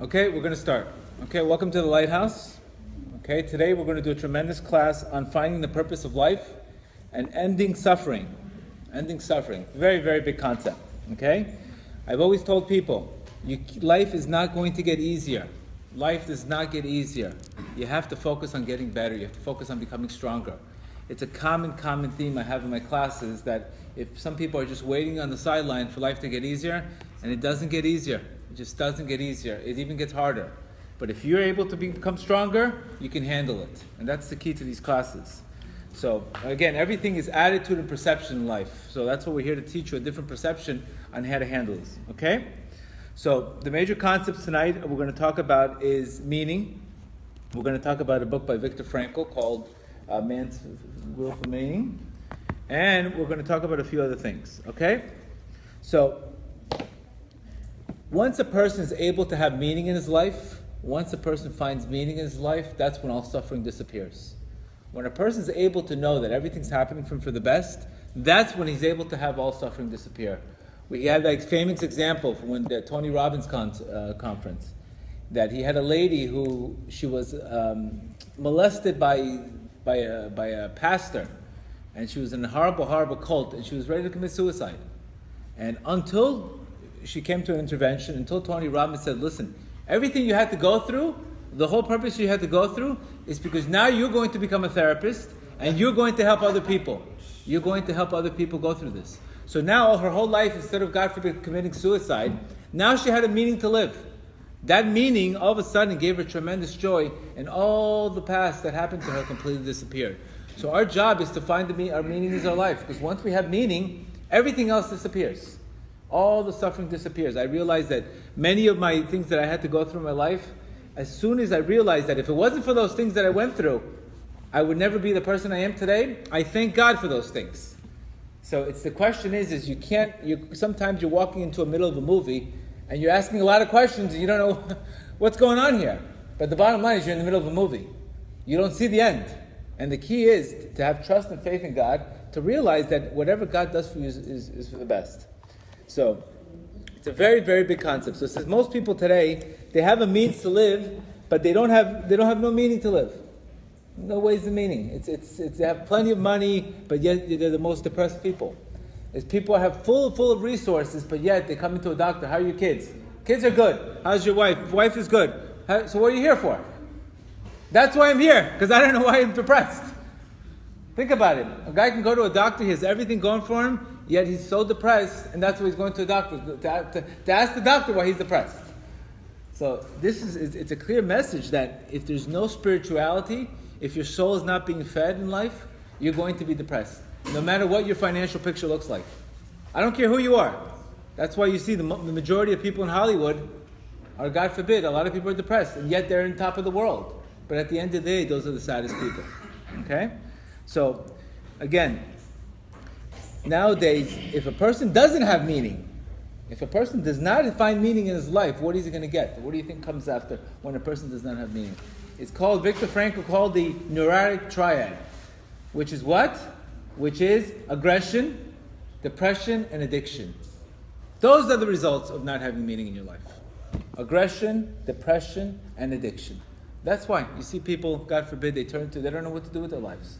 Okay, we're going to start. Okay, welcome to the Lighthouse. Okay, today we're going to do a tremendous class on finding the purpose of life and ending suffering. Ending suffering. Very, very big concept. Okay? I've always told people you, life is not going to get easier. Life does not get easier. You have to focus on getting better. You have to focus on becoming stronger. It's a common, common theme I have in my classes that if some people are just waiting on the sideline for life to get easier, and it doesn't get easier, it just doesn't get easier. It even gets harder. But if you're able to become stronger, you can handle it. And that's the key to these classes. So, again, everything is attitude and perception in life. So, that's what we're here to teach you a different perception on how to handle this. Okay? So, the major concepts tonight we're going to talk about is meaning. We're going to talk about a book by Viktor Frankl called uh, Man's Will for Meaning. And we're going to talk about a few other things. Okay? So, once a person is able to have meaning in his life, once a person finds meaning in his life, that's when all suffering disappears. When a person is able to know that everything's happening for him for the best, that's when he's able to have all suffering disappear. We had that famous example from when the Tony Robbins con- uh, conference, that he had a lady who she was um, molested by by a, by a pastor, and she was in a horrible, horrible cult, and she was ready to commit suicide. And until she came to an intervention, and told Tony Robbins said, "Listen, everything you had to go through, the whole purpose you had to go through, is because now you're going to become a therapist, and you're going to help other people. You're going to help other people go through this." So now her whole life, instead of God forbid committing suicide, now she had a meaning to live. That meaning all of a sudden gave her tremendous joy, and all the past that happened to her completely disappeared. So our job is to find the me- our meaning is our life, because once we have meaning, everything else disappears. All the suffering disappears. I realized that many of my things that I had to go through in my life, as soon as I realized that if it wasn't for those things that I went through, I would never be the person I am today. I thank God for those things. So it's the question is is you can't you sometimes you're walking into a middle of a movie and you're asking a lot of questions and you don't know what's going on here. But the bottom line is you're in the middle of a movie. You don't see the end. And the key is to have trust and faith in God, to realize that whatever God does for you is, is, is for the best. So it's a very, very big concept. So it says most people today, they have a means to live, but they don't have they don't have no meaning to live. No ways of meaning. It's, it's, it's, they have plenty of money, but yet they're the most depressed people. Is people have full, full of resources, but yet they come into a doctor. How are your kids? Kids are good. How's your wife? Wife is good. How, so what are you here for? That's why I'm here, because I don't know why I'm depressed. Think about it. A guy can go to a doctor, he has everything going for him, yet he's so depressed, and that's why he's going to a doctor, to, to, to ask the doctor why he's depressed. So this is, it's a clear message that if there's no spirituality, if your soul is not being fed in life, you're going to be depressed. No matter what your financial picture looks like. I don't care who you are. That's why you see the, the majority of people in Hollywood are, God forbid, a lot of people are depressed, and yet they're in top of the world. But at the end of the day, those are the saddest people. Okay? So, again, nowadays, if a person doesn't have meaning, if a person does not find meaning in his life, what is he going to get? What do you think comes after when a person does not have meaning? It's called, Viktor Frankl called the neurotic triad, which is what? Which is aggression, depression, and addiction. Those are the results of not having meaning in your life. Aggression, depression, and addiction. That's why you see people, God forbid, they turn to, they don't know what to do with their lives.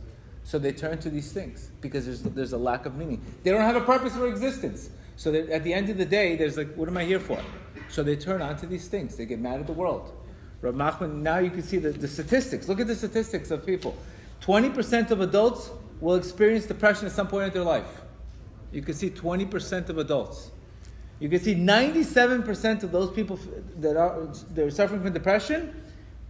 So they turn to these things because there's, there's a lack of meaning. They don't have a purpose for existence. So at the end of the day, there's like, what am I here for? So they turn on to these things. They get mad at the world. Rav Nachman, now you can see the, the statistics. Look at the statistics of people. 20% of adults will experience depression at some point in their life. You can see 20% of adults. You can see 97% of those people that are they're suffering from depression,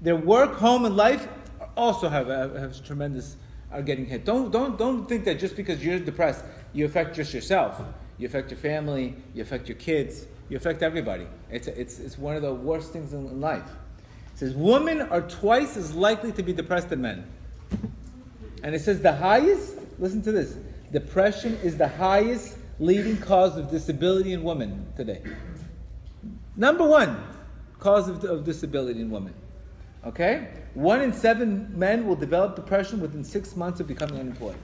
their work, home, and life also have, have, have tremendous are getting hit. Don't, don't, don't think that just because you're depressed, you affect just yourself. You affect your family, you affect your kids, you affect everybody. It's, it's, it's one of the worst things in, in life. It says women are twice as likely to be depressed than men. And it says the highest, listen to this, depression is the highest leading cause of disability in women today. Number one cause of, of disability in women. Okay? One in seven men will develop depression within six months of becoming unemployed.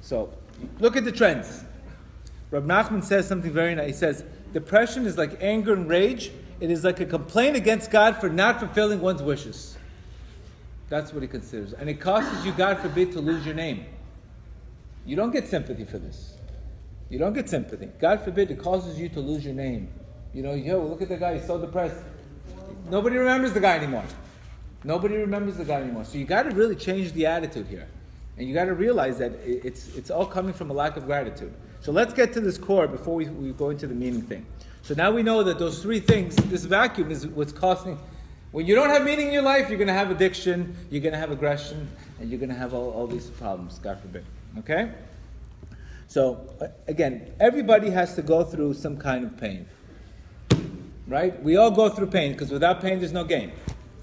So, look at the trends. Rab Nachman says something very nice. He says, Depression is like anger and rage. it is like a complaint against God for not fulfilling one's wishes. That's what he considers. And it causes you, God forbid, to lose your name. You don't get sympathy for this. You don't get sympathy. God forbid, it causes you to lose your name. You know, yo, look at the guy, he's so depressed. Nobody remembers the guy anymore. Nobody remembers the guy anymore. So you got to really change the attitude here. And you got to realize that it's, it's all coming from a lack of gratitude. So let's get to this core before we, we go into the meaning thing. So now we know that those three things, this vacuum is what's causing. When you don't have meaning in your life, you're going to have addiction, you're going to have aggression, and you're going to have all, all these problems, God forbid. Okay? So, again, everybody has to go through some kind of pain. Right? We all go through pain because without pain, there's no gain.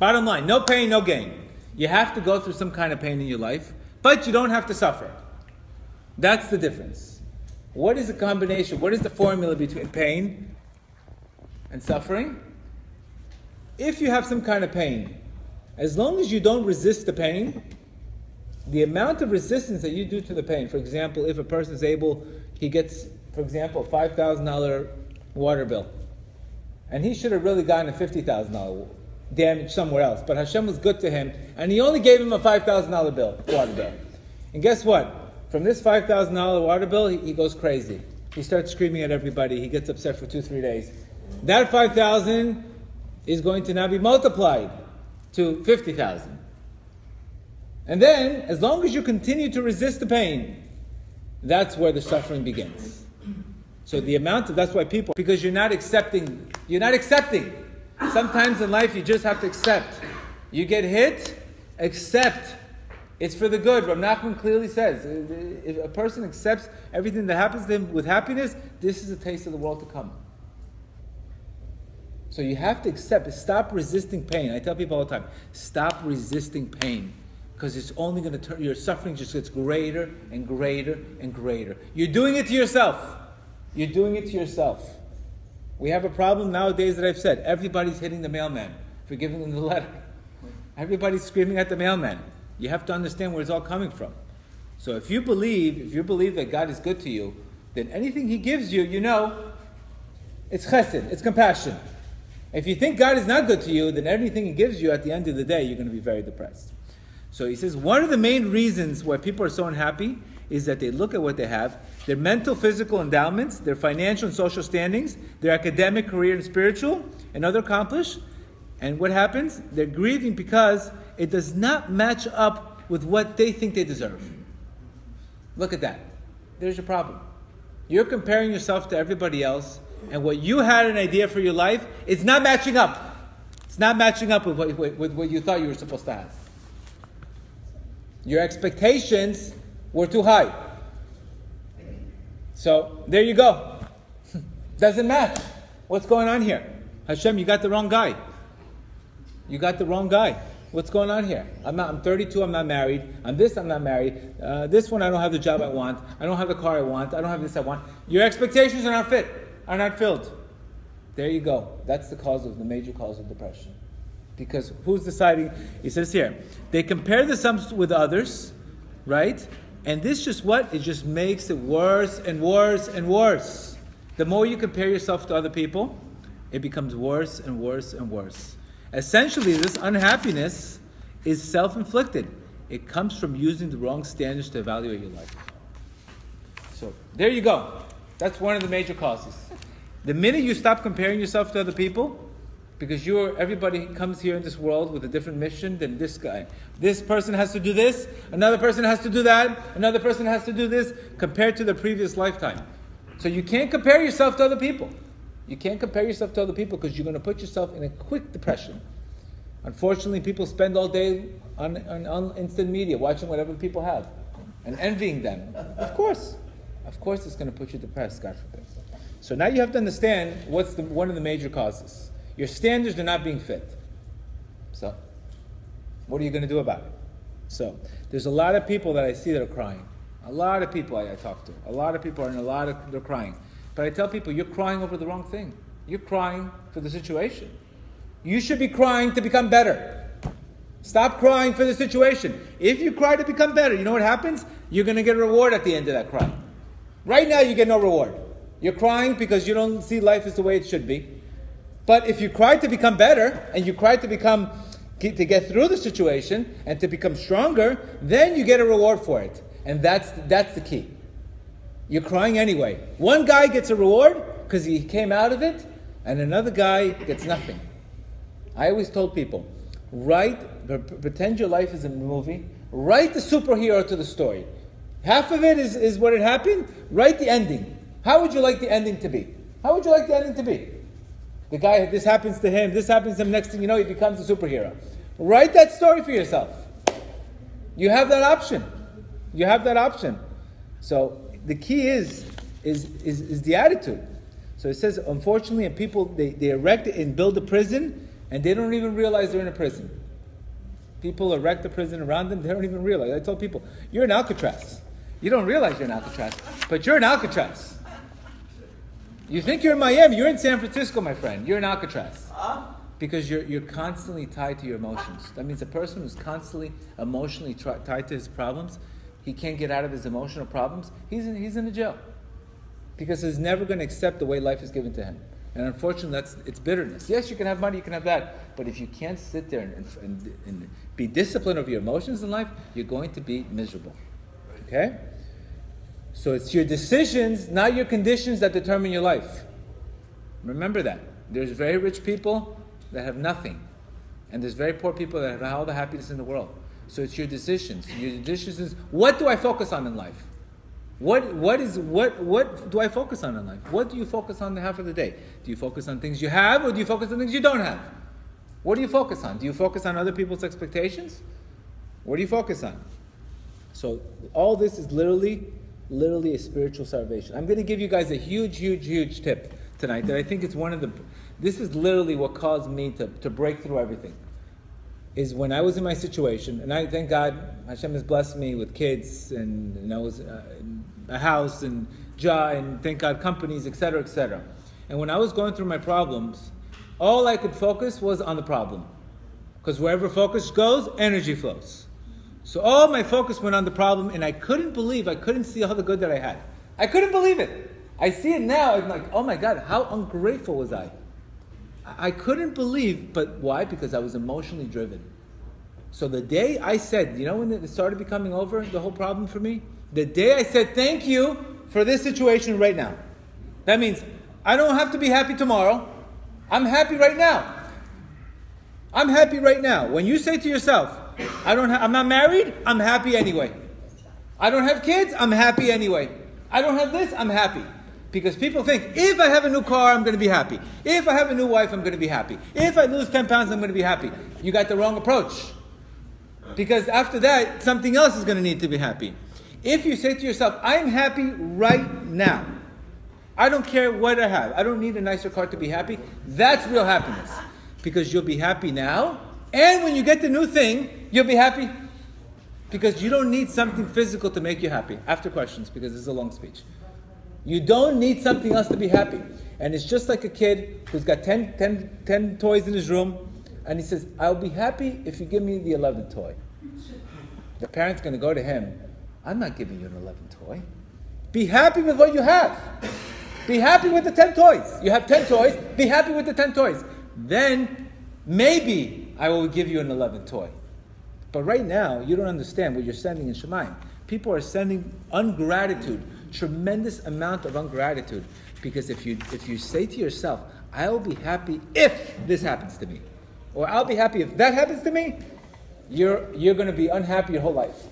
Bottom line no pain, no gain. You have to go through some kind of pain in your life, but you don't have to suffer. That's the difference. What is the combination? What is the formula between pain and suffering? If you have some kind of pain, as long as you don't resist the pain, the amount of resistance that you do to the pain, for example, if a person is able, he gets, for example, a $5,000 water bill, and he should have really gotten a $50,000 damage somewhere else, but Hashem was good to him, and he only gave him a $5,000 bill, water bill. And guess what? From this $5,000 water bill, he, he goes crazy. He starts screaming at everybody. He gets upset for two, three days. That 5,000 is going to now be multiplied to 50,000. And then, as long as you continue to resist the pain, that's where the suffering begins. So the amount of that's why people because you're not accepting, you're not accepting. Sometimes in life you just have to accept. You get hit, accept. It's for the good. Rav Nachman clearly says if a person accepts everything that happens to him with happiness, this is a taste of the world to come. So you have to accept, stop resisting pain. I tell people all the time stop resisting pain because it's only going to turn, your suffering just gets greater and greater and greater. You're doing it to yourself. You're doing it to yourself. We have a problem nowadays that I've said everybody's hitting the mailman for giving them the letter. Everybody's screaming at the mailman. You have to understand where it's all coming from. So if you believe, if you believe that God is good to you, then anything He gives you, you know, it's chesed, it's compassion. If you think God is not good to you, then everything He gives you at the end of the day, you're going to be very depressed. So he says one of the main reasons why people are so unhappy is that they look at what they have, their mental, physical endowments, their financial and social standings, their academic, career, and spiritual, and other accomplish. And what happens? They're grieving because it does not match up with what they think they deserve. Look at that. There's your problem. You're comparing yourself to everybody else, and what you had an idea for your life, it's not matching up. It's not matching up with what, with what you thought you were supposed to have. Your expectations were too high. So there you go. Doesn't match. What's going on here? Hashem, you got the wrong guy. You got the wrong guy. What's going on here? I'm not. I'm 32. I'm not married. I'm this. I'm not married. Uh, this one, I don't have the job I want. I don't have the car I want. I don't have this I want. Your expectations are not fit. Are not filled. There you go. That's the cause of the major cause of depression. Because who's deciding? He says here, they compare the sums with others, right? And this just what? It just makes it worse and worse and worse. The more you compare yourself to other people, it becomes worse and worse and worse. Essentially, this unhappiness is self inflicted. It comes from using the wrong standards to evaluate your life. So, there you go. That's one of the major causes. The minute you stop comparing yourself to other people, because you're everybody comes here in this world with a different mission than this guy. This person has to do this, another person has to do that, another person has to do this compared to the previous lifetime. So you can't compare yourself to other people. You can't compare yourself to other people because you're going to put yourself in a quick depression. Unfortunately, people spend all day on, on, on instant media watching whatever people have and envying them. Of course. Of course, it's going to put you depressed, God forbid. So now you have to understand what's the, one of the major causes. Your standards are not being fit. So, what are you going to do about it? So, there's a lot of people that I see that are crying. A lot of people I, I talk to. A lot of people are in a lot of, they're crying. But I tell people, you're crying over the wrong thing. You're crying for the situation. You should be crying to become better. Stop crying for the situation. If you cry to become better, you know what happens? You're going to get a reward at the end of that cry. Right now, you get no reward. You're crying because you don't see life as the way it should be. But if you cry to become better and you cry to become to get through the situation and to become stronger, then you get a reward for it. And that's that's the key. You're crying anyway. One guy gets a reward because he came out of it, and another guy gets nothing. I always told people, write, pretend your life is a movie, write the superhero to the story. Half of it is, is what had happened, write the ending. How would you like the ending to be? How would you like the ending to be? The guy, this happens to him, this happens to him, next thing you know, he becomes a superhero. Write that story for yourself. You have that option. You have that option. So the key is, is, is, is the attitude. So it says, unfortunately, and people, they, they erect and build a prison, and they don't even realize they're in a prison. People erect a prison around them, they don't even realize. I told people, you're in Alcatraz. You don't realize you're in Alcatraz, but you're in Alcatraz. You think you're in Miami, you're in San Francisco, my friend. You're in Alcatraz. Uh-huh. Because you're, you're constantly tied to your emotions. That means a person who's constantly emotionally tri- tied to his problems, he can't get out of his emotional problems, he's in, he's in a jail. Because he's never going to accept the way life is given to him. And unfortunately, that's it's bitterness. Yes, you can have money, you can have that, but if you can't sit there and, and, and be disciplined over your emotions in life, you're going to be miserable. Okay? So it's your decisions, not your conditions, that determine your life. Remember that. There's very rich people that have nothing, and there's very poor people that have all the happiness in the world. So it's your decisions. Your decisions. What do I focus on in life? What, what, is, what, what do I focus on in life? What do you focus on the half of the day? Do you focus on things you have or do you focus on things you don't have? What do you focus on? Do you focus on other people's expectations? What do you focus on? So all this is literally, literally a spiritual salvation. I'm going to give you guys a huge, huge, huge tip tonight that I think it's one of the, this is literally what caused me to, to break through everything is when I was in my situation, and I thank God, Hashem has blessed me with kids, and, and I was uh, a house, and ja, and thank God, companies, etc., etc. And when I was going through my problems, all I could focus was on the problem, because wherever focus goes, energy flows. So all my focus went on the problem, and I couldn't believe, I couldn't see all the good that I had. I couldn't believe it. I see it now. I'm like, oh my God, how ungrateful was I? I couldn't believe, but why? Because I was emotionally driven. So the day I said, you know when it started becoming over, the whole problem for me? The day I said, thank you for this situation right now. That means I don't have to be happy tomorrow. I'm happy right now. I'm happy right now. When you say to yourself, I don't ha- I'm not married, I'm happy anyway. I don't have kids, I'm happy anyway. I don't have this, I'm happy. Because people think, if I have a new car, I'm going to be happy. If I have a new wife, I'm going to be happy. If I lose 10 pounds, I'm going to be happy. You got the wrong approach. Because after that, something else is going to need to be happy. If you say to yourself, I'm happy right now, I don't care what I have, I don't need a nicer car to be happy, that's real happiness. Because you'll be happy now, and when you get the new thing, you'll be happy. Because you don't need something physical to make you happy. After questions, because this is a long speech. You don't need something else to be happy. And it's just like a kid who's got 10, 10, 10 toys in his room, and he says, I'll be happy if you give me the 11th toy. The parent's going to go to him, I'm not giving you an 11th toy. Be happy with what you have. Be happy with the 10 toys. You have 10 toys, be happy with the 10 toys. Then maybe I will give you an 11th toy. But right now, you don't understand what you're sending in Shemaim. People are sending ungratitude tremendous amount of ungratitude because if you if you say to yourself, "I'll be happy if this happens to me," or "I'll be happy if that happens to me," you're you're going to be unhappy your whole life.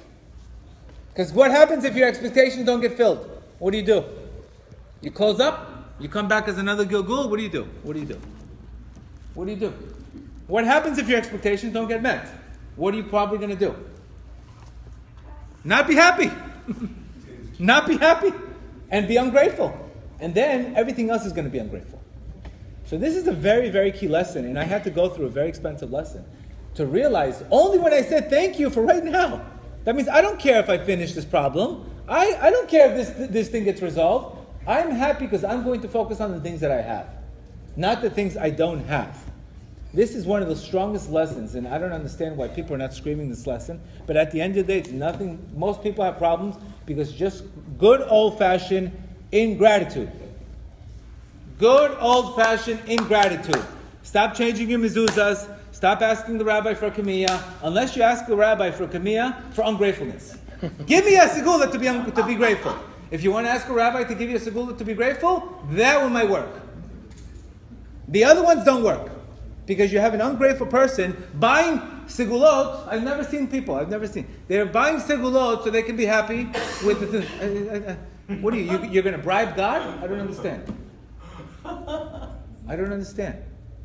Because what happens if your expectations don't get filled? What do you do? You close up. You come back as another Gilgul. What do you do? What do you do? What do you do? What happens if your expectations don't get met? What are you probably going to do? Not be happy. not be happy, and be ungrateful. And then everything else is going to be ungrateful. So this is a very, very key lesson, and I had to go through a very expensive lesson to realize only when I said thank you for right now. That means I don't care if I finish this problem. I, I don't care if this, this thing gets resolved. I'm happy because I'm going to focus on the things that I have, not the things I don't have. This is one of the strongest lessons, and I don't understand why people are not screaming this lesson. But at the end of the day, it's nothing. Most people have problems because just good old fashioned ingratitude. Good old fashioned ingratitude. Stop changing your mezuzahs. Stop asking the rabbi for a kamiyah, unless you ask the rabbi for a kamiyah for ungratefulness. Give me a segula to be, un- to be grateful. If you want to ask a rabbi to give you a segula to be grateful, that one might work. The other ones don't work. Because you have an ungrateful person buying segulot. I've never seen people, I've never seen. They're buying segulot so they can be happy with the thing. Uh, uh, uh, what are you, you you're going to bribe God? I don't understand. I don't understand.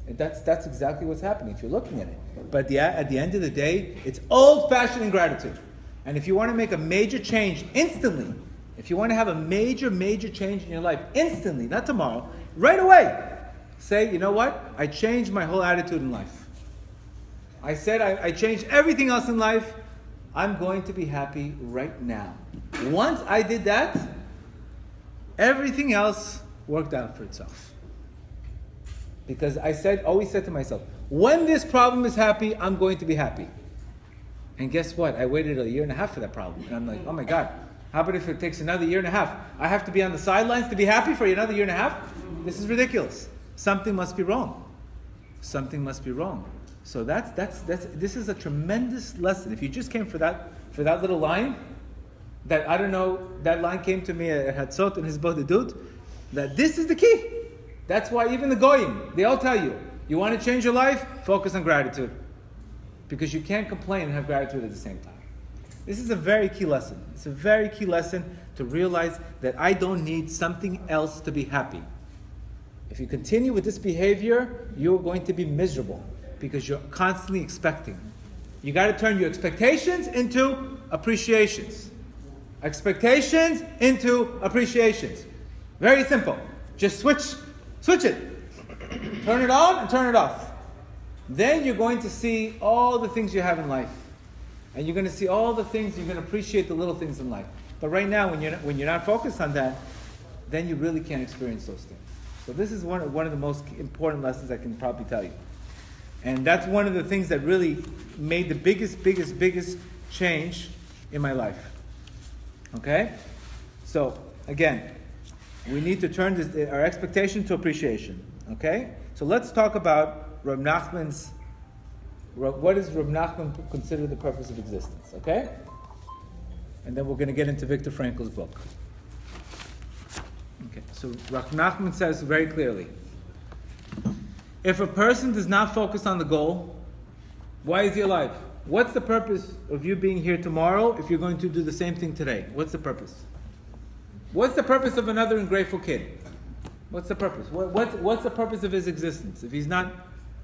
That's, that's exactly what's happening if you're looking at it. But at the, at the end of the day, it's old fashioned ingratitude. And if you want to make a major change instantly, if you want to have a major, major change in your life instantly, not tomorrow, right away, say, you know what? I changed my whole attitude in life. I said I, I changed everything else in life. I'm going to be happy right now. Once I did that, everything else worked out for itself. Because I said, always said to myself, when this problem is happy, I'm going to be happy. And guess what? I waited a year and a half for that problem. And I'm like, oh my God, how about if it takes another year and a half? I have to be on the sidelines to be happy for another year and a half? This is ridiculous. Something must be wrong. Something must be wrong. So that's, that's, that's, this is a tremendous lesson. If you just came for that, for that little line, that I don't know, that line came to me uh, at Hatzot in Hitbodedut, that this is the key. That's why even the Goyim, they all tell you, you want to change your life? Focus on gratitude. Because you can't complain and have gratitude at the same time. This is a very key lesson. It's a very key lesson to realize that I don't need something else to be happy. If you continue with this behavior, you're going to be miserable because you're constantly expecting. You got to turn your expectations into appreciations. Expectations into appreciations. Very simple. Just switch, switch it. Turn it on and turn it off. Then you're going to see all the things you have in life. And you're going to see all the things, you're going to appreciate the little things in life. But right now, when you're when you're not focused on that, then you really can't experience those things. So this is one of, one of the most important lessons I can probably tell you. And that's one of the things that really made the biggest, biggest, biggest change in my life. Okay? So, again, we need to turn this, our expectation to appreciation. Okay? So let's talk about Rab Nachman's, what does Rab Nachman consider the purpose of existence? Okay? And then we're going to get into Viktor Frankl's book. Okay, so Rab Nachman says very clearly if a person does not focus on the goal, why is he alive? What's the purpose of you being here tomorrow if you're going to do the same thing today? What's the purpose? What's the purpose of another ungrateful kid? What's the purpose? What, what, what's the purpose of his existence if he's not,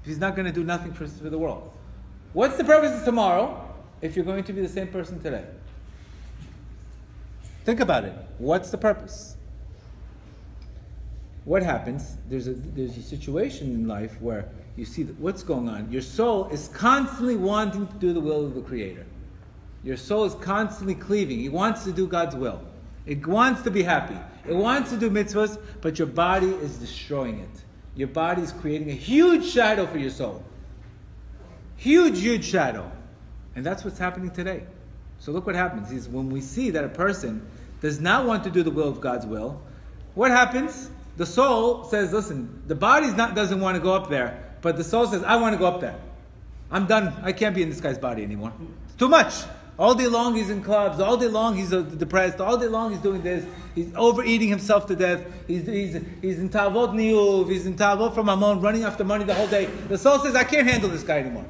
if he's not going to do nothing for, for the world? What's the purpose of tomorrow if you're going to be the same person today? Think about it. What's the purpose? What happens? There's a, there's a situation in life where you see what's going on. Your soul is constantly wanting to do the will of the Creator. Your soul is constantly cleaving. It wants to do God's will. It wants to be happy. It wants to do mitzvahs, but your body is destroying it. Your body is creating a huge shadow for your soul. Huge, huge shadow. And that's what's happening today. So look what happens is when we see that a person does not want to do the will of God's will, what happens? The soul says, listen, the body not, doesn't want to go up there, but the soul says, I want to go up there. I'm done. I can't be in this guy's body anymore. It's too much. All day long he's in clubs. All day long he's uh, depressed. All day long he's doing this. He's overeating himself to death. He's, he's, he's in Tavot Niyuv. He's in Tavot Mamon, running after money the whole day. The soul says, I can't handle this guy anymore.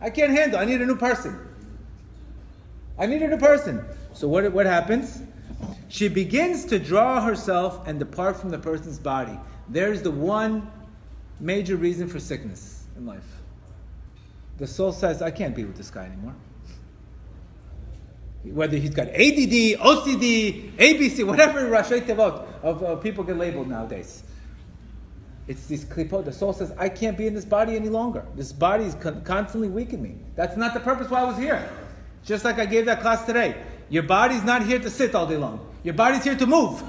I can't handle. I need a new person. I need a new person. So what, what happens? She begins to draw herself and depart from the person's body. There's the one major reason for sickness in life. The soul says, I can't be with this guy anymore. Whether he's got ADD, OCD, ABC, whatever Rashi Tevot of people get labeled nowadays. It's this klipot. The soul says, I can't be in this body any longer. This body is con- constantly weakening me. That's not the purpose why I was here. Just like I gave that class today. Your body's not here to sit all day long. Your body's here to move.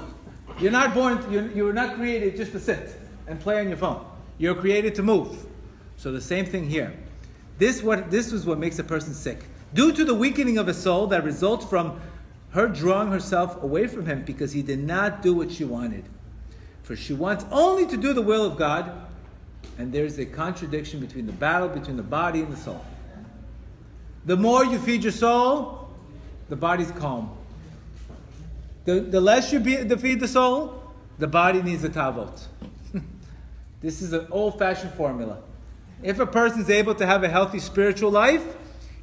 You're not born, you're, you're not created just to sit and play on your phone. You're created to move. So the same thing here. This, what, this is what makes a person sick. Due to the weakening of a soul that results from her drawing herself away from him because he did not do what she wanted. For she wants only to do the will of God, And there's a contradiction between the battle between the body and the soul. The more you feed your soul, the body's calm. The, the less you be, the feed the soul, the body needs a tavot. this is an old fashioned formula. If a person is able to have a healthy spiritual life,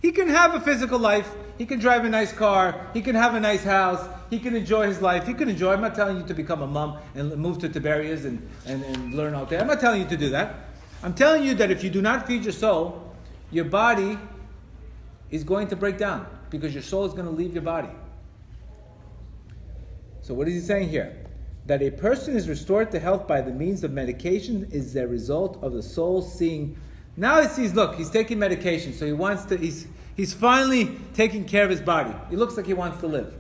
he can have a physical life. He can drive a nice car. He can have a nice house. He can enjoy his life. He can enjoy. I'm not telling you to become a mom and move to Tiberias and, and, and learn all day. I'm not telling you to do that. I'm telling you that if you do not feed your soul, your body is going to break down because your soul is going to leave your body. So, what is he saying here? That a person is restored to health by the means of medication is the result of the soul seeing. Now he sees, look, he's taking medication, so he wants to, he's, he's finally taking care of his body. He looks like he wants to live.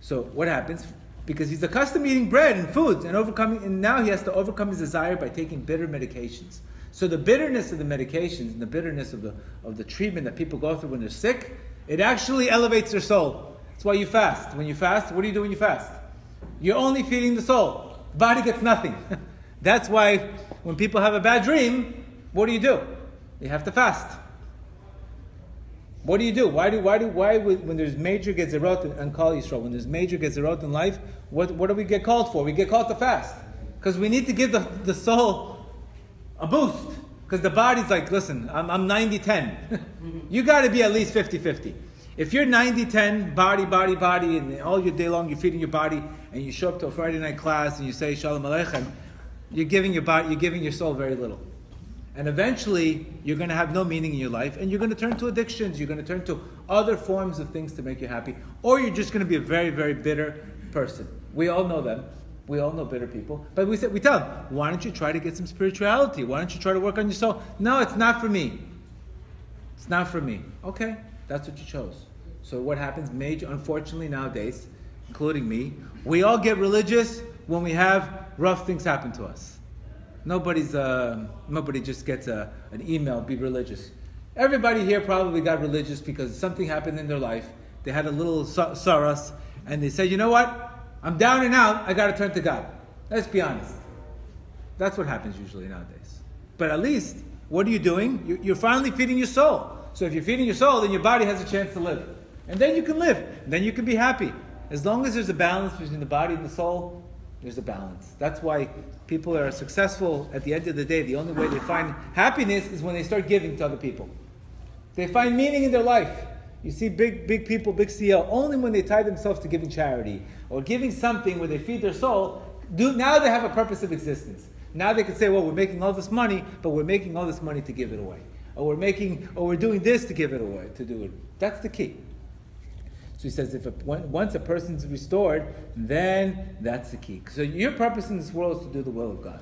So, what happens? Because he's accustomed to eating bread and foods and overcoming, and now he has to overcome his desire by taking bitter medications. So the bitterness of the medications and the bitterness of the, of the treatment that people go through when they're sick, it actually elevates their soul. That's why you fast. When you fast, what do you do when you fast? You're only feeding the soul. The body gets nothing. That's why when people have a bad dream, what do you do? You have to fast. What do you do? Why do why do why when there's major gezerot and Klal Yisrael, when there's major gezerot in life, what, what do we get called for? We get called to fast because we need to give the, the soul a boost. Because the body's like, listen, I'm, I'm 90 10. you got to be at least 50 50. If you're 90 10, body, body, body, and all your day long you're feeding your body, and you show up to a Friday night class and you say Shalom Aleichem, you're giving your body, you're giving your soul very little. And eventually, you're going to have no meaning in your life, and you're going to turn to addictions. You're going to turn to other forms of things to make you happy, or you're just going to be a very, very bitter person. We all know them. We all know bitter people. But we, say, we tell them, why don't you try to get some spirituality? Why don't you try to work on your soul? No, it's not for me. It's not for me. Okay, that's what you chose. So what happens, major, unfortunately nowadays, including me, we all get religious when we have rough things happen to us. Nobody's, uh, nobody just gets a, an email, be religious. Everybody here probably got religious because something happened in their life. They had a little sorrows, and they said, you know what? I'm down and out, I got to turn to God. Let's be honest. That's what happens usually nowadays. But at least, what are you doing? You're finally feeding your soul. So if you're feeding your soul, then your body has a chance to live. And then you can live. And then you can be happy. As long as there's a balance between the body and the soul, there's a balance. That's why people are successful at the end of the day. The only way they find happiness is when they start giving to other people. They find meaning in their life. You see big, big people, big CEO, only when they tie themselves to giving charity or giving something where they feed their soul, do, now they have a purpose of existence. Now they can say, well, we're making all this money, but we're making all this money to give it away. Or we're making, or we're doing this to give it away, to do it. That's the key. So he says, if a, once a person's restored, then that's the key. So your purpose in this world is to do the will of God.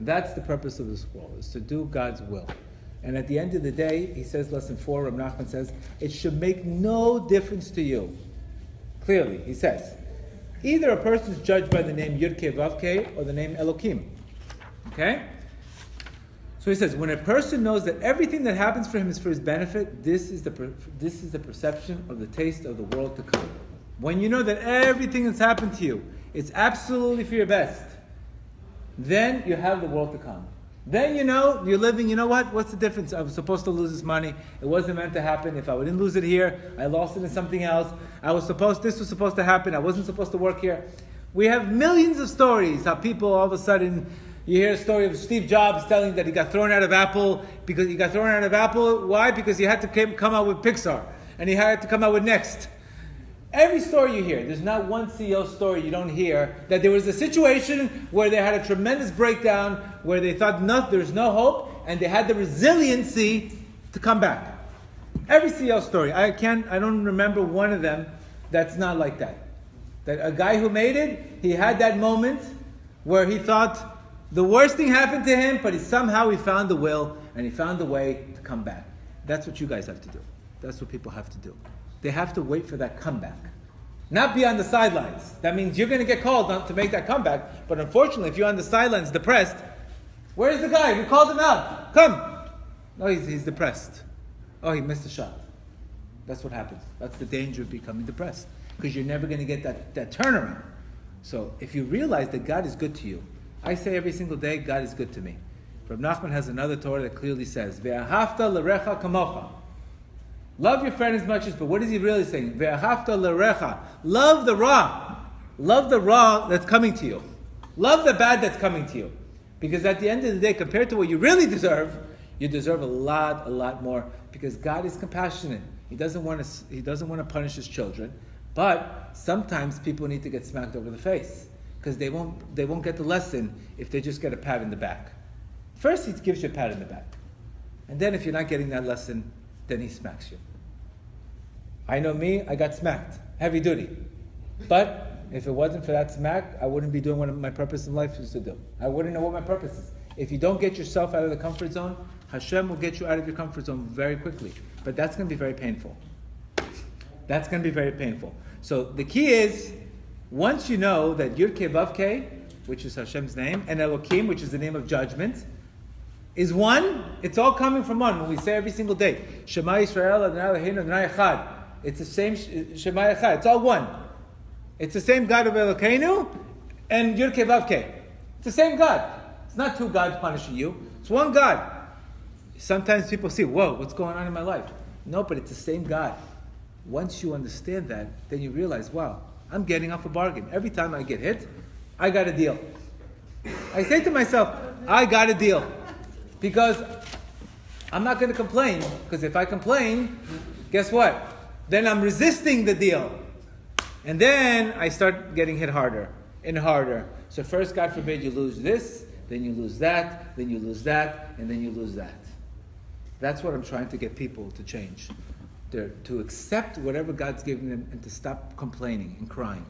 That's the purpose of this world, is to do God's will. And at the end of the day, he says, lesson four, Rav Nachman says, it should make no difference to you. Clearly, he says, either a person is judged by the name Yudke Vavke or the name Elokim. Okay? So he says, when a person knows that everything that happens for him is for his benefit, this is the, this is the perception of the taste of the world to come. When you know that everything that's happened to you, it's absolutely for your best, then you have the world to come. Then you know you're living. You know what? What's the difference? I was supposed to lose this money. It wasn't meant to happen. If I didn't lose it here, I lost it in something else. I was supposed. This was supposed to happen. I wasn't supposed to work here. We have millions of stories how people all of a sudden. You hear a story of Steve Jobs telling that he got thrown out of Apple because he got thrown out of Apple. Why? Because he had to come out with Pixar and he had to come out with NeXT. Every story you hear, there's not one CEO story you don't hear that there was a situation where they had a tremendous breakdown, where they thought no, there's no hope, and they had the resiliency to come back. Every CEO story, I can't, I don't remember one of them that's not like that. That a guy who made it, he had that moment where he thought the worst thing happened to him, but he, somehow he found the will and he found the way to come back. That's what you guys have to do. That's what people have to do. They have to wait for that comeback. Not be on the sidelines. That means you're going to get called to make that comeback. But unfortunately, if you're on the sidelines depressed, where's the guy? We called him out. Come. No, he's, he's depressed. Oh, he missed a shot. That's what happens. That's the danger of becoming depressed. Because you're never going to get that, that turnaround. So if you realize that God is good to you, I say every single day, God is good to me. Rab Nachman has another Torah that clearly says, Ve'ahavta l'recha kamocha. Love your friend as much as, but what is he really saying? Ve'ahavta l'recha. Love the ra. Love the ra that's coming to you. Love the bad that's coming to you. Because at the end of the day, compared to what you really deserve, you deserve a lot, a lot more. Because God is compassionate. He doesn't want to, he doesn't want to punish his children. But sometimes people need to get smacked over the face. Because they won't, they won't get the lesson if they just get a pat in the back. First, he gives you a pat in the back. And then, if you're not getting that lesson, then he smacks you. I know me, I got smacked. Heavy duty. But if it wasn't for that smack, I wouldn't be doing what my purpose in life is to do. I wouldn't know what my purpose is. If you don't get yourself out of the comfort zone, Hashem will get you out of your comfort zone very quickly. But that's going to be very painful. That's going to be very painful. So the key is, once you know that Yud Vavke, which is Hashem's name, and Elokim, which is the name of judgment, is one. It's all coming from one. When we say every single day, Shema Yisrael Adonai Eloheinu Adonai Echad. It's the same Shema Echad. It's all one. It's the same God of Elokeinu and Yud Vavke. It's the same God. It's not two gods punishing you. It's one God. Sometimes people see, whoa, what's going on in my life? No, but it's the same God. Once you understand that, then you realize, wow, I'm getting off a bargain. Every time I get hit, I got a deal. I say to myself, I got a deal. Because I'm not going to complain, because if I complain, guess what? Then I'm resisting the deal. And then I start getting hit harder and harder. So, first, God forbid, you lose this, then you lose that, then you lose that, and then you lose that. That's what I'm trying to get people to change. They're, to accept whatever God's giving them and to stop complaining and crying.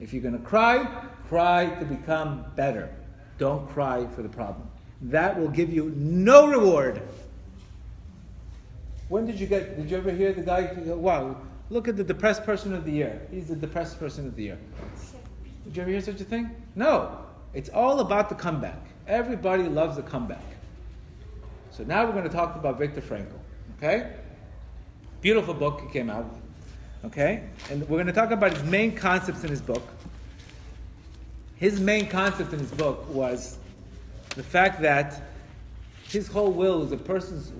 If you're going to cry, cry to become better. Don't cry for the problem. That will give you no reward. When did you get, did you ever hear the guy, wow, look at the depressed person of the year. He's the depressed person of the year. Did you ever hear such a thing? No. It's all about the comeback. Everybody loves the comeback. So now we're going to talk about Viktor Frankl. Okay? Beautiful book he came out. Okay? And we're going to talk about his main concepts in his book. His main concept in his book was the fact that his whole will is a person's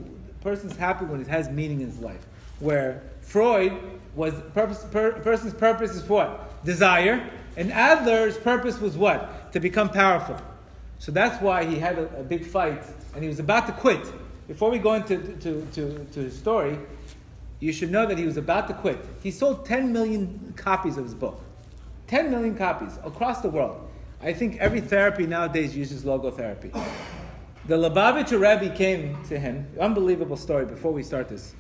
person's happy when it has meaning in his life. Where Freud was purpose, per, person's purpose is what? Desire. And Adler's purpose was what? To become powerful. So that's why he had a, a big fight and he was about to quit. Before we go into to, to, to his story, you should know that he was about to quit. He sold 10 million copies of his book. 10 million copies across the world. I think every therapy nowadays uses logotherapy. The Lubavitcher Rebbe came to him. Unbelievable story. Before we start this,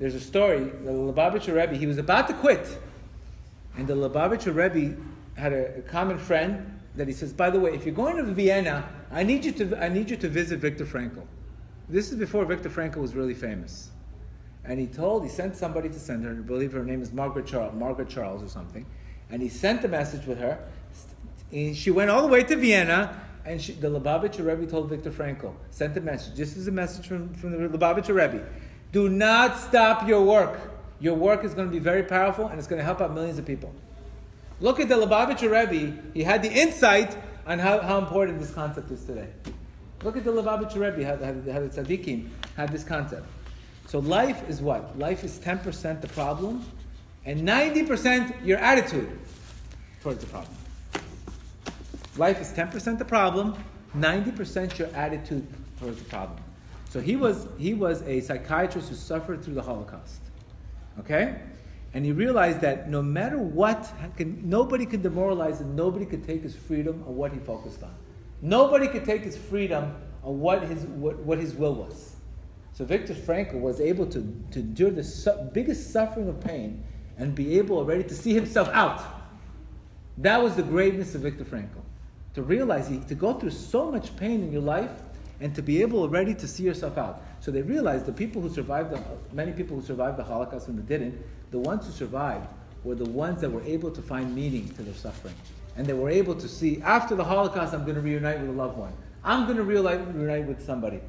there's a story. The Lubavitcher Rebbe, he was about to quit, and the Lubavitcher Rebbe had a, a common friend that he says, by the way, if you're going to Vienna, I need you to I need you to visit Viktor Frankl. This is before Viktor Frankl was really famous. And he told, he sent somebody to send her, I believe her name is Margaret Charles, Margaret Charles or something. And he sent a message with her. And she went all the way to Vienna, and she, the Lubavitcher Rebbe told Viktor Frankl, sent a message. This is a message from, from the Lubavitcher Rebbe. Do not stop your work. Your work is going to be very powerful, and it's going to help out millions of people. Look at the Lubavitcher Rebbe. He had the insight on how, how important this concept is today. Look at the Lubavitcher Rebbe, how, how, how the tzaddikim had this concept. So life is what? Life is 10% the problem, and 90% your attitude towards the problem. Life is 10% the problem, 90% your attitude towards the problem. So he was, he was a psychiatrist who suffered through the Holocaust. Okay? And he realized that no matter what, can, nobody could demoralize him, nobody could take his freedom or what he focused on. Nobody could take his freedom or what his, what, what his will was. So Viktor Frankl was able to, to endure the su- biggest suffering of pain and be able already to see himself out. That was the greatness of Viktor Frankl. To realize, he, to go through so much pain in your life and to be able already to see yourself out. So they realized the people who survived, the, many people who survived the Holocaust and who didn't, the ones who survived were the ones that were able to find meaning to their suffering. And they were able to see, after the Holocaust, I'm going to reunite with a loved one. I'm going to reunite, reunite with somebody.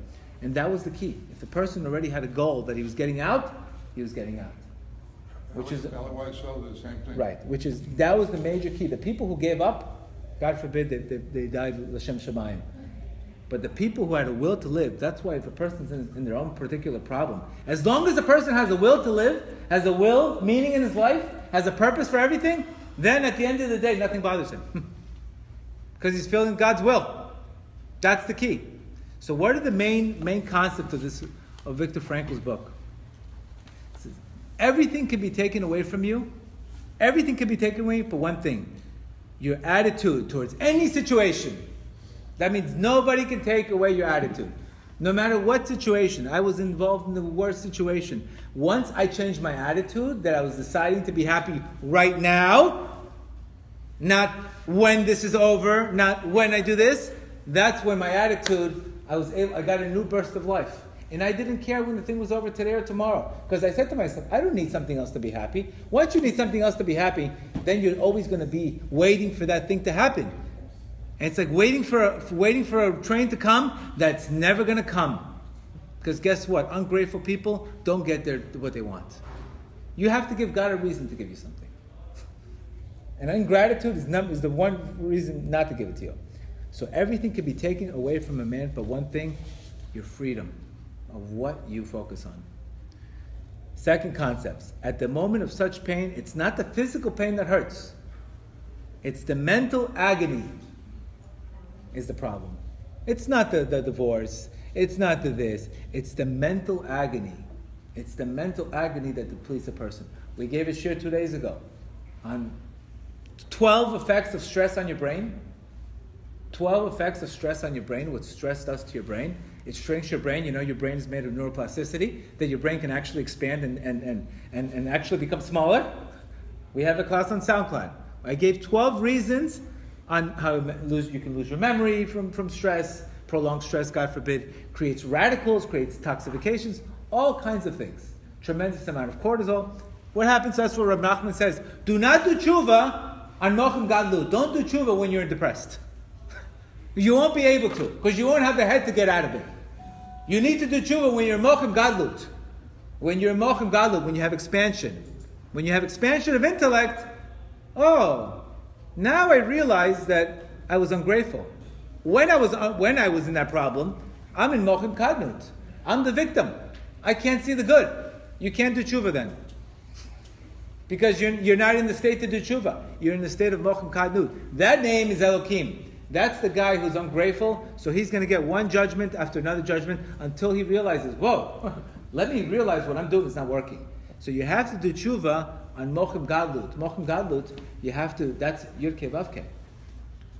And that was the key. If the person already had a goal that he was getting out, he was getting out. Which is otherwise so the same thing. Right. Which is that was the major key. The people who gave up, God forbid, they, they, they died Lashem Shemayim. But the people who had a will to live, that's why if a person's in, in their own particular problem, as long as a person has a will to live, has a will, meaning in his life, has a purpose for everything, then at the end of the day, nothing bothers him. Because he's feeling God's will. That's the key. So what are the main main concepts of this of Viktor Frankl's book? Says, everything can be taken away from you. Everything can be taken away but one thing. Your attitude towards any situation. That means nobody can take away your attitude. No matter what situation, I was involved in the worst situation. Once I changed my attitude, that I was deciding to be happy right now, not when this is over, not when I do this, that's when my attitude, I was able, I got a new burst of life. And I didn't care when the thing was over today or tomorrow. Because I said to myself, I don't need something else to be happy. Once you need something else to be happy, then you're always going to be waiting for that thing to happen. And it's like waiting for a, waiting for a train to come that's never going to come. Because guess what? Ungrateful people don't get their, what they want. You have to give God a reason to give you something. And ingratitude is, is the one reason not to give it to you. So everything can be taken away from a man, but one thing, your freedom of what you focus on. Second concepts. At the moment of such pain, it's not the physical pain that hurts. It's the mental agony is the problem. It's not the, the divorce. It's not the this. It's the mental agony. It's the mental agony that depletes a person. We gave a share two days ago on 12 effects of stress on your brain. 12 effects of stress on your brain, what stress does to your brain. It shrinks your brain. You know, your brain is made of neuroplasticity, that your brain can actually expand and, and, and, and, and actually become smaller. We have a class on SoundCloud. I gave 12 reasons on how you can lose your memory from, from stress, prolonged stress, God forbid, creates radicals, creates toxifications, all kinds of things. Tremendous amount of cortisol. What happens? That's what Rab Nachman says. Do not do tshuva on Mochim Gadlut. Don't do tshuva when you're depressed. You won't be able to, because you won't have the head to get out of it. You need to do tshuva when you're Mochim Gadlut. When you're Mochim Gadlut, when you have expansion. When you have expansion of intellect, oh, now I realize that I was ungrateful. When I was, uh, when I was in that problem, I'm in Mochim Katnut. I'm the victim. I can't see the good. You can't do tshuva then. Because you're, you're not in the state to do tshuva. You're in the state of Mochim Katnut. That name is Elohim. That's the guy who's ungrateful, so he's going to get one judgment after another judgment until he realizes, whoa, let me realize what I'm doing is not working. So you have to do tshuva on Mochim Gadlut. Mochim Gadlut, you have to, that's Yirke Vavke.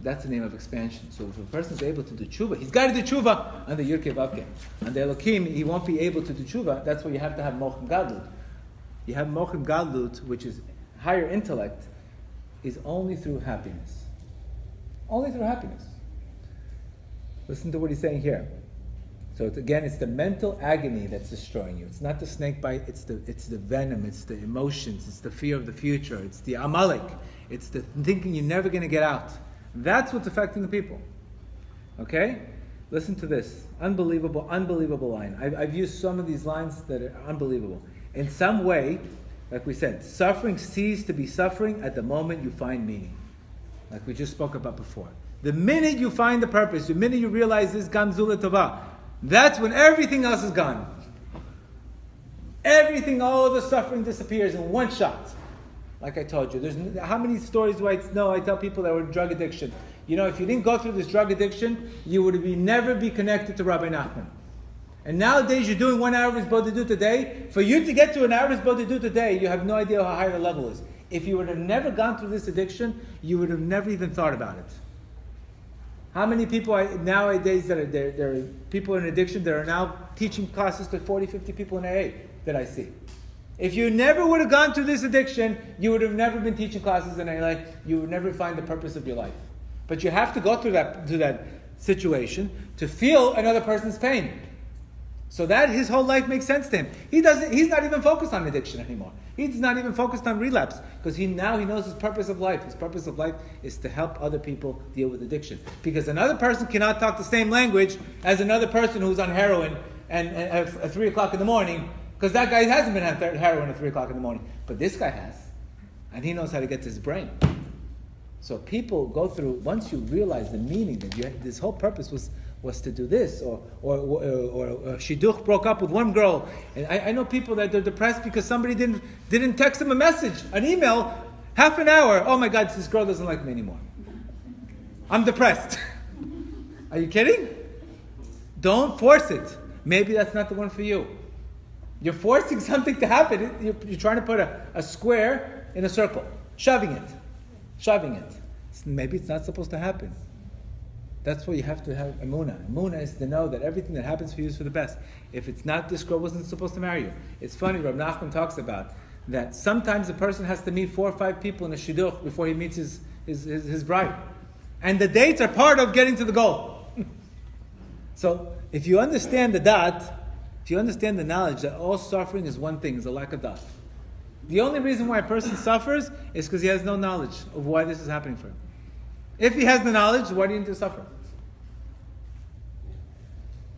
That's the name of expansion. So if a person is able to do tshuva, he's got to do tshuva on the Yirke Vavke. On the Elohim, he won't be able to do tshuva. That's why you have to have Mochim Gadlut. You have Mochim Gadlut, which is higher intellect, is only through happiness. Only through happiness. Listen to what he's saying here. So it's, again, it's the mental agony that's destroying you. It's not the snake bite. It's the it's the venom. It's the emotions. It's the fear of the future. It's the amalek. It's the thinking you're never going to get out. That's what's affecting the people. Okay, listen to this. Unbelievable, unbelievable line. I've, I've used some of these lines that are unbelievable. In some way, like we said, suffering ceases to be suffering at the moment you find meaning like we just spoke about before. The minute you find the purpose, the minute you realize this gam zu l'tova, that's when everything else is gone. Everything, all the suffering disappears in one shot. Like I told you, there's how many stories do I know? I tell people that were drug addiction. You know, if you didn't go through this drug addiction, you would be never be connected to Rabbi Nachman. And nowadays, you're doing one average Hitbodedut a day. For you to get to an average Hitbodedut a day, you have no idea how high the level is. If you would have never gone through this addiction, you would have never even thought about it. How many people I, nowadays that are there, there are people in addiction that are now teaching classes to 40, 50 people in AA that I see. If you never would have gone through this addiction, you would have never been teaching classes in AA. You would never find the purpose of your life. But you have to go through that, through that situation to feel another person's pain. So that his whole life makes sense to him. He doesn't. He's not even focused on addiction anymore. He's not even focused on relapse because he now he knows his purpose of life. His purpose of life is to help other people deal with addiction. Because another person cannot talk the same language as another person who's on heroin and, and at three o'clock in the morning. Because that guy hasn't been on heroin at three o'clock in the morning, but this guy has, and he knows how to get to his brain. So people go through once you realize the meaning that you, this whole purpose was was to do this, or or or, or, shidduch broke up with one girl, and I, I know people that they're depressed because somebody didn't didn't text them a message, an email, half an hour. Oh my God, this girl doesn't like me anymore. I'm depressed. Are you kidding? Don't force it. Maybe that's not the one for you. You're forcing something to happen. You're, you're trying to put a, a square in a circle, shoving it, shoving it. Maybe it's not supposed to happen. That's why you have to have emuna. Emuna is to know that everything that happens for you is for the best. If it's not, this girl wasn't supposed to marry you. It's funny, Rav Nachman talks about that sometimes a person has to meet four or five people in a shidduch before he meets his, his, his, his bride. And the dates are part of getting to the goal. so if you understand the dot, if you understand the knowledge that all suffering is one thing, is a lack of dot. The only reason why a person suffers is because he has no knowledge of why this is happening for him. If he has the knowledge, why do you need to suffer?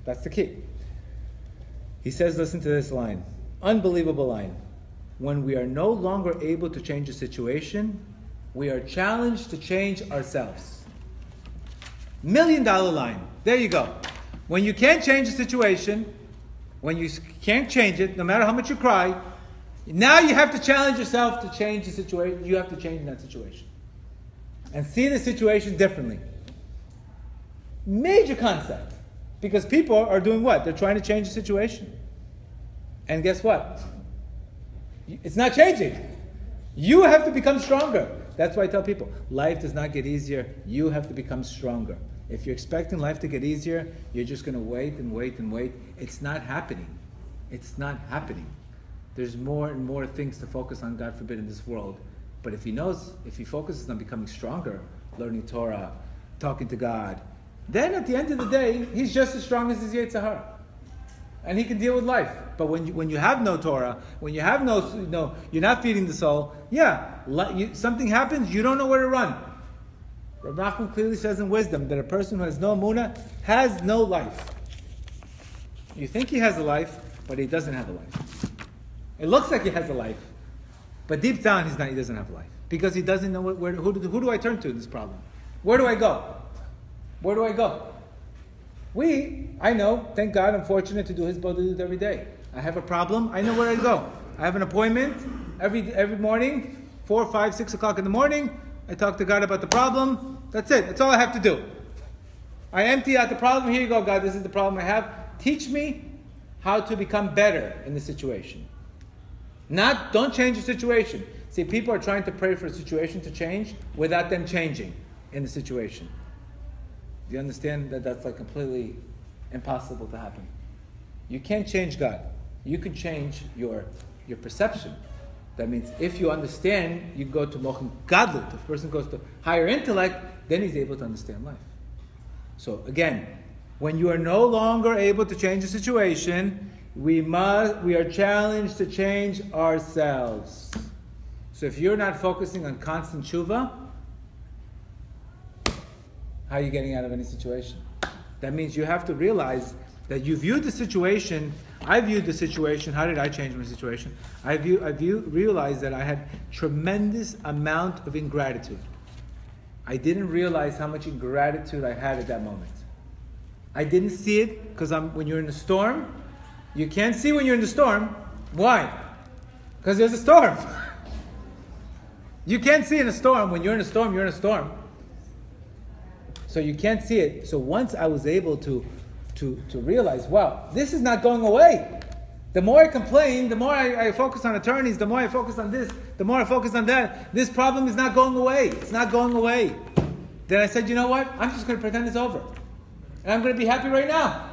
That's the key. He says, listen to this line. Unbelievable line. When we are no longer able to change a situation, we are challenged to change ourselves. Million dollar line. There you go. When you can't change a situation, when you can't change it, no matter how much you cry, now you have to challenge yourself to change the situation. You have to change that situation. And see the situation differently. Major concept. Because people are doing what? They're trying to change the situation. And guess what? It's not changing. You have to become stronger. That's why I tell people life does not get easier. You have to become stronger. If you're expecting life to get easier, you're just going to wait and wait and wait. It's not happening. It's not happening. There's more and more things to focus on, God forbid, in this world. But if he knows, if he focuses on becoming stronger, learning Torah, talking to God, then at the end of the day, he's just as strong as his Yetzer Hara. And he can deal with life. But when you, when you have no Torah, when you have no, no you're not feeding the soul, yeah, you, something happens, you don't know where to run. Rav clearly says in wisdom that a person who has no muna has no life. You think he has a life, but he doesn't have a life. It looks like he has a life, but deep down he's not. He doesn't have a life because he doesn't know where. Who who do I turn to in this problem? Where do I go? Where do I go? We, I know, thank God, I'm fortunate to do Hitbodedut every day. I have a problem, I know where I go. I have an appointment every, every morning, four, five, six o'clock in the morning. I talk to God about the problem. That's it. That's all I have to do. I empty out the problem. Here you go, God. This is the problem I have. Teach me how to become better in the situation. Not, don't change the situation. See, people are trying to pray for a situation to change without them changing in the situation. Do you understand that that's like completely impossible to happen? You can't change God. You can change your, your perception. That means if you understand, you go to Mochen Gadlut. If a person goes to higher intellect, then he's able to understand life. So again, when you are no longer able to change the situation, we must we are challenged to change ourselves. So if you're not focusing on constant tshuva, how are you getting out of any situation? That means you have to realize that you viewed the situation. I viewed the situation. How did I change my situation? I view, I view, realized that I had tremendous amount of ingratitude. I didn't realize how much ingratitude I had at that moment. I didn't see it because I'm when you're in a storm, you can't see when you're in the storm. Why? Because there's a storm. you can't see in a storm. When you're in a storm, you're in a storm. So you can't see it. So once I was able to, to, to realize, wow, this is not going away. The more I complain, the more I, I, focus on attorneys, the more I focus on this, the more I focus on that. This problem is not going away. It's not going away. Then I said, you know what? I'm just going to pretend it's over. And I'm going to be happy right now.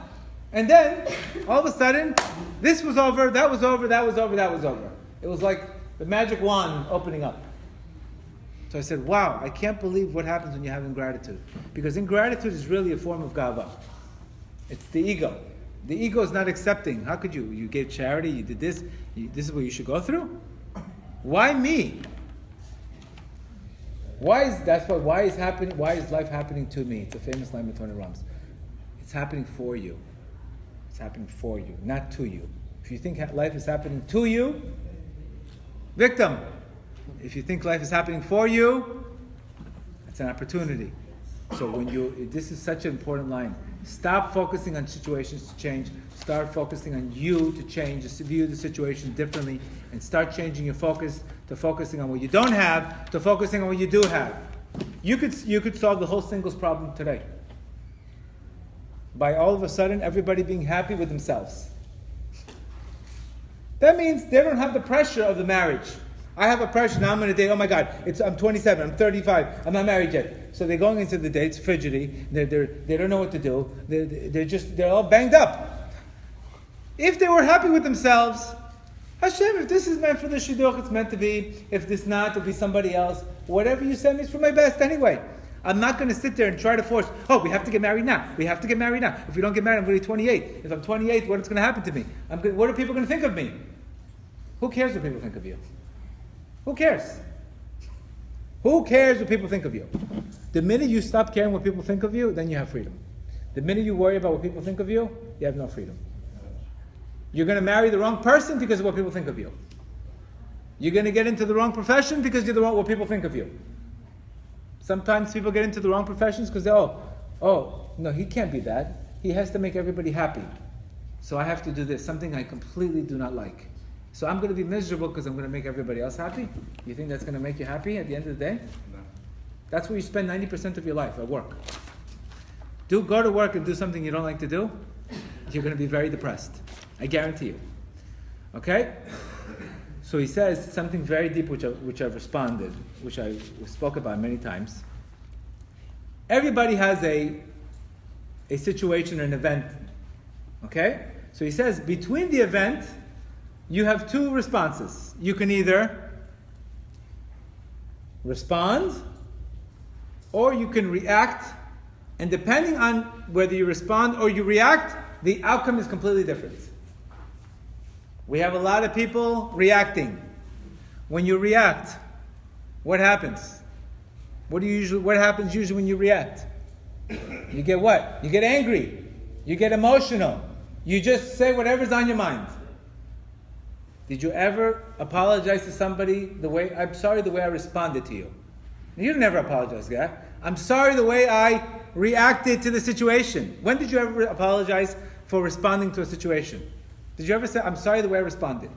And then, all of a sudden, this was over, that was over, that was over, that was over. It was like the magic wand opening up. So I said, wow, I can't believe what happens when you have ingratitude. Because ingratitude is really a form of gava. It's the ego. The ego is not accepting. How could you? You gave charity, you did this, you, this is what you should go through? Why me? Why is that's what why is happening why is life happening to me? It's a famous line by Tony Robbins. It's happening for you. It's happening for you, not to you. If you think life is happening to you, victim. If you think life is happening for you, it's an opportunity. So when you, this is such an important line. Stop focusing on situations to change. Start focusing on you to change, to view the situation differently, and start changing your focus to focusing on what you don't have to focusing on what you do have. You could, you could solve the whole singles problem today by all of a sudden everybody being happy with themselves. That means they don't have the pressure of the marriage. I have a pressure now. I'm going to date. Oh my God! It's I'm 27. I'm 35. I'm not married yet. So they're going into the dates fidgety. They're, they're, they don't know what to do. They're, they're just they're all banged up. If they were happy with themselves, Hashem, if this is meant for the shidduch, it's meant to be. If this not, it'll be somebody else. Whatever you send me is for my best anyway. I'm not going to sit there and try to force, oh, we have to get married now. We have to get married now. If we don't get married, I'm going to be 28. If I'm 28, what's going to happen to me? I'm going, what are people going to think of me? Who cares what people think of you? Who cares? Who cares what people think of you? The minute you stop caring what people think of you, then you have freedom. The minute you worry about what people think of you, you have no freedom. You're going to marry the wrong person because of what people think of you. You're going to get into the wrong profession because you're the wrong what people think of you. Sometimes people get into the wrong professions because they oh, oh, no, he can't be that. He has to make everybody happy. So I have to do this, something I completely do not like. So I'm going to be miserable because I'm going to make everybody else happy? You think that's going to make you happy at the end of the day? No. That's where you spend 90% of your life at work. Do go to work and do something you don't like to do, you're going to be very depressed. I guarantee you. Okay? So he says something very deep, which, I, which I've responded, which I spoke about many times. Everybody has a, a situation, an event. Okay? So he says between the event, you have two responses. You can either respond or you can react. And depending on whether you respond or you react, the outcome is completely different. We have a lot of people reacting. When you react, what happens? What do you usually what happens usually when you react? You get what? You get angry. You get emotional. You just say whatever's on your mind. Did you ever apologize to somebody the way I'm sorry the way I responded to you? You never apologize, guy. I'm sorry the way I reacted to the situation. When did you ever apologize for responding to a situation? Did you ever say, I'm sorry the way I responded?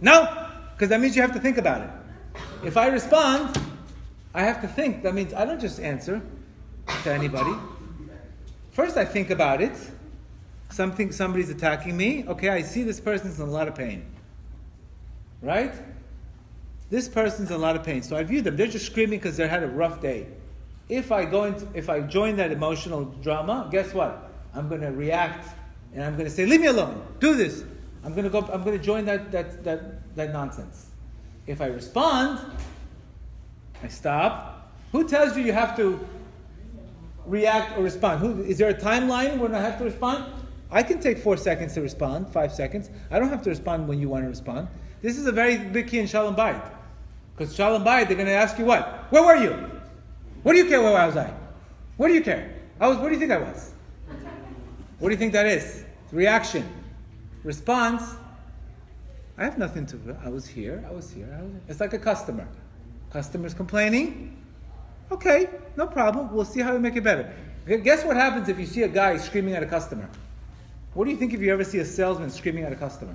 No, because that means you have to think about it. If I respond, I have to think. That means I don't just answer to anybody. First, I think about it. Something, somebody's attacking me. Okay, I see this person's in a lot of pain. Right? This person's in a lot of pain. So I view them. They're just screaming because they had a rough day. If I go into, if I join that emotional drama, guess what? I'm going to react and I'm going to say, leave me alone, do this. I'm going to go, I'm going to join that, that, that, that nonsense. If I respond, I stop. Who tells you you have to react or respond? Who, is there a timeline when I have to respond? I can take four seconds to respond, five seconds. I don't have to respond when you want to respond. This is a very big key in Shalom Bayit. Because Shalom Bayit, they're going to ask you what? Where were you? What do you care where I was I? What do you care? I was, what do you think I was? What do you think that is? Reaction. Response. I have nothing to. I was here. I was here. I was, it's like a customer. Customer's complaining. Okay, no problem. We'll see how we make it better. Guess what happens if you see a guy screaming at a customer? What do you think if you ever see a salesman screaming at a customer?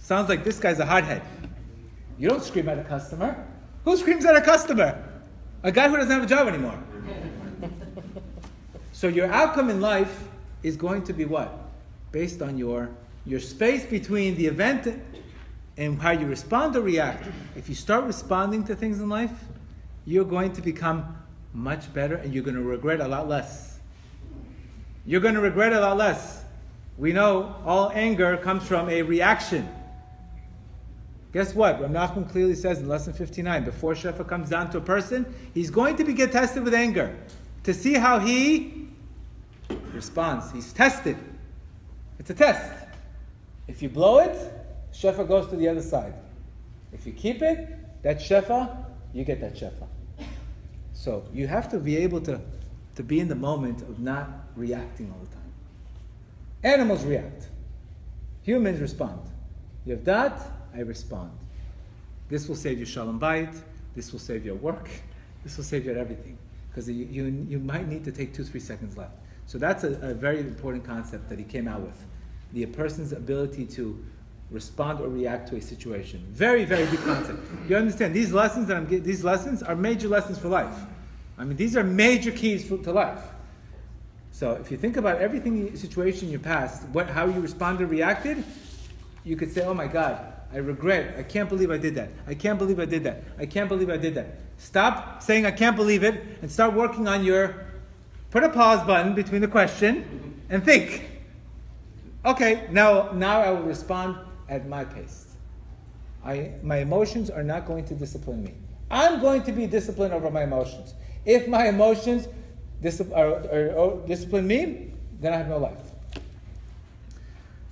Sounds like this guy's a hothead. You don't scream at a customer. Who screams at a customer? A guy who doesn't have a job anymore. so your outcome in life is going to be what? Based on your, your space between the event and how you respond or react. If you start responding to things in life, you're going to become much better and you're going to regret a lot less. You're going to regret a lot less. We know all anger comes from a reaction. Guess what? Ram Nachman clearly says in lesson 59 before Shefa comes down to a person, he's going to be get tested with anger to see how he responds. He's tested. It's a test. If you blow it, Shefa goes to the other side. If you keep it, that Shefa, you get that Shefa. So you have to be able to, to be in the moment of not reacting all the time. Animals react. Humans respond. You have that, I respond. This will save you shalom bayit. This will save your work. This will save you everything. Because you, you, you might need to take two, three seconds left. So that's a, a very important concept that he came out with. The person's ability to respond or react to a situation. Very, very big concept. You understand? These lessons that I'm these lessons are major lessons for life. I mean, these are major keys for, to life. So if you think about everything situation your past, what, how you responded, reacted, you could say, "Oh my God, I regret. I can't believe I did that. I can't believe I did that. I can't believe I did that." Stop saying "I can't believe it" and start working on your. Put a pause button between the question and think. Okay, now now I will respond at my pace. I, my emotions are not going to discipline me. I'm going to be disciplined over my emotions. If my emotions dis- are, are, are discipline me, then I have no life.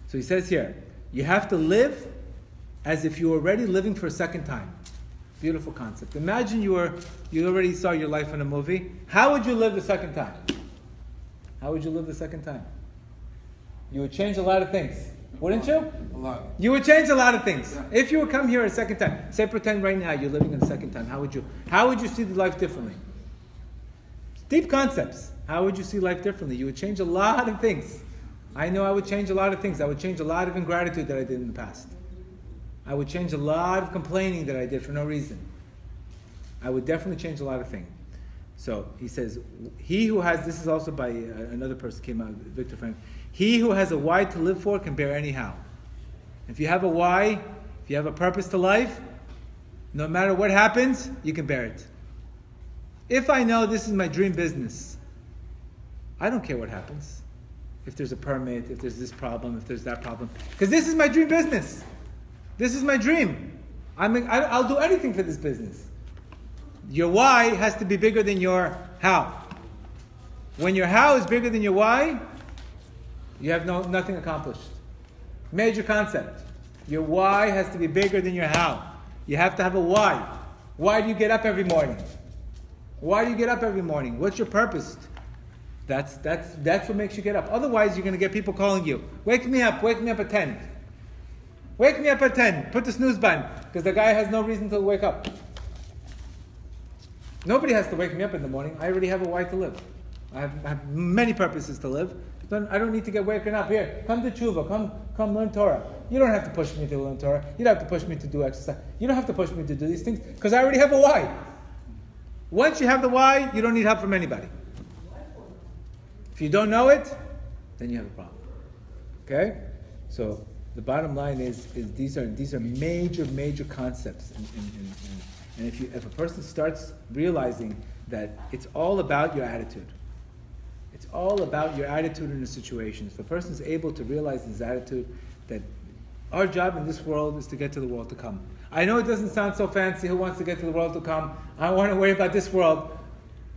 So he says here, you have to live as if you're already living for a second time. Beautiful concept. Imagine you were you already saw your life in a movie. How would you live the second time? How would you live the second time? You would change a lot of things, wouldn't you? A lot. You would change a lot of things. If you would come here a second time, say pretend right now you're living in a second time, how would you how would you see the life differently? Deep concepts. How would you see life differently? You would change a lot of things. I know I would change a lot of things. I would change a lot of ingratitude that I did in the past. I would change a lot of complaining that I did for no reason. I would definitely change a lot of things. So he says, he who has, this is also by uh, another person came out, Viktor Frankl. He who has a why to live for can bear anyhow. If you have a why, if you have a purpose to life, no matter what happens, you can bear it. If I know this is my dream business, I don't care what happens. If there's a permit, if there's this problem, if there's that problem. Because this is my dream business. This is my dream. I'm, I'll do anything for this business. Your why has to be bigger than your how. When your how is bigger than your why, you have no, nothing accomplished. Major concept. Your why has to be bigger than your how. You have to have a why. Why do you get up every morning? Why do you get up every morning? What's your purpose? That's, that's, that's what makes you get up. Otherwise, you're going to get people calling you. Wake me up. Wake me up at 10. Wake me up at 10. Put the snooze button. Because the guy has no reason to wake up. Nobody has to wake me up in the morning. I already have a why to live. I have, I have many purposes to live. Don't- I don't need to get waken up. Here, come to tshuva. Come, come learn Torah. You don't have to push me to learn Torah. You don't have to push me to do exercise. You don't have to push me to do these things because I already have a why. Once you have the why, you don't need help from anybody. If you don't know it, then you have a problem. Okay? So the bottom line is, is these are these are major, major concepts. And, and, and, and, if you if a person starts realizing that it's all about your attitude. It's all about your attitude in the situation. If a person is able to realize his attitude, that our job in this world is to get to the world to come. I know it doesn't sound so fancy. Who wants to get to the world to come? I want to worry about this world.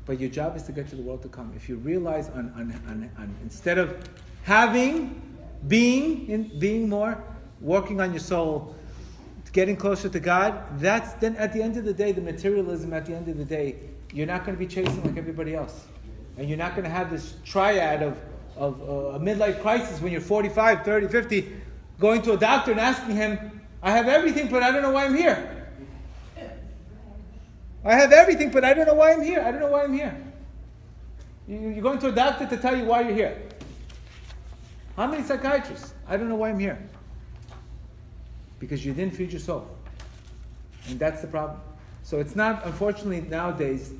But your job is to get to the world to come. If you realize on, on, on, on instead of having, being, in, being more, working on your soul, getting closer to God, that's then at the end of the day, the materialism at the end of the day, you're not going to be chasing like everybody else. And you're not going to have this triad of, of uh, a midlife crisis when you're 45, 30, 50, going to a doctor and asking him, I have everything, but I don't know why I'm here. I have everything, but I don't know why I'm here. I don't know why I'm here. You- You're going to a doctor to tell you why you're here. How many psychiatrists? I don't know why I'm here. Because you didn't feed your soul. And that's the problem. So it's not, unfortunately, nowadays,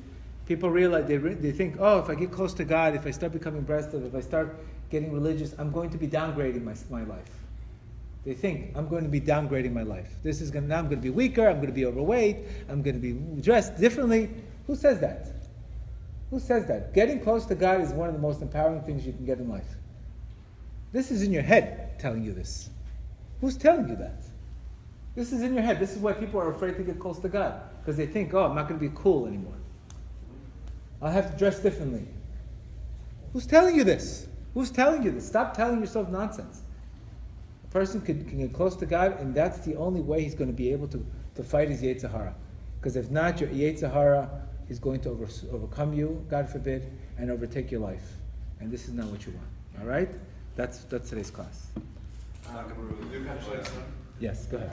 people realize, they, re- they think, oh, if I get close to God, if I start becoming restive, if I start getting religious, I'm going to be downgrading my, my life. They think I'm going to be downgrading my life. This is going now I'm going to be weaker. I'm going to be overweight. I'm going to be dressed differently. Who says that? Who says that? Getting close to God is one of the most empowering things you can get in life. This is in your head telling you this. Who's telling you that? This is in your head. This is why people are afraid to get close to God because they think, oh, I'm not going to be cool anymore. I'll have to dress differently. Who's telling you this? Who's telling you this? Stop telling yourself nonsense. A person can, can get close to God, and that's the only way he's going to be able to, to fight his Yetzer Hara. Because if not, your Yetzer Hara is going to over, overcome you, God forbid, and overtake your life. And this is not what you want. All right? That's, that's today's class. Yes, go ahead.